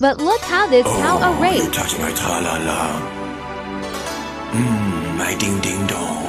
But look how this oh, cow arrayed. you touch my tra-la-la. Mmm, my ding-ding-dong.